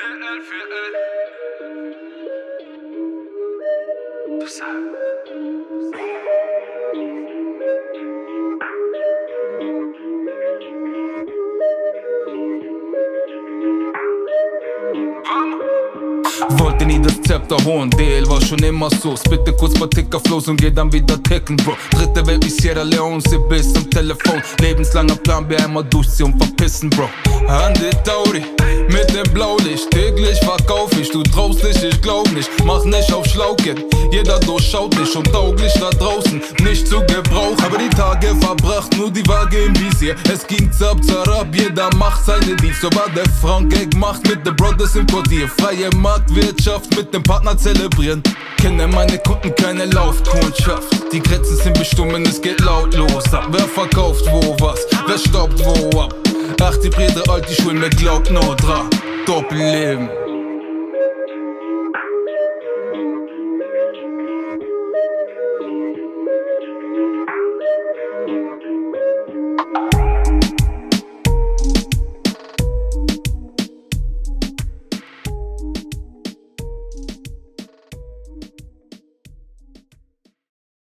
elle fait elle. Tout ça. Wollte nie das Zepter holen, DL war schon immer so. Bitte kurz paar Tickerflows und geh dann wieder ticken, Bro. Dritte Welt wie Sierra Leone, sie bis am Telefon. Lebenslanger Plan, wir einmal durchziehen und verpissen, Bro. Handel Tauri mit dem Blaulicht, täglich verkauf ich. Du traust dich, ich glaub nicht, mach nicht auf Schlauken. Jeder durchschaut dich und tauglich da draußen, nicht zu Gebrauch. Aber die Tage verbracht, nur die Waage im Visier. Es ging zap, zarab, jeder macht seine Deals. So war der Frank macht mit den Brothers im Quartier. Freie Marktwirtschaft mit dem Partner zelebrieren. Kenne meine Kunden keine Laufkundschaft. Die Grenzen sind bestimmt, es geht lautlos ab. Wer verkauft wo was, wer staubt wo ab. Ach, die Brede alt, die Schulen, mir glaubt nur dran. Doppelleben.